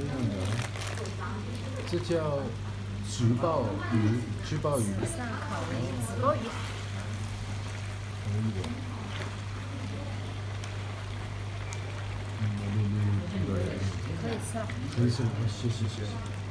这样的，这叫直鲍鱼，直鲍鱼。可以。可以吃。可以吃，谢谢谢谢。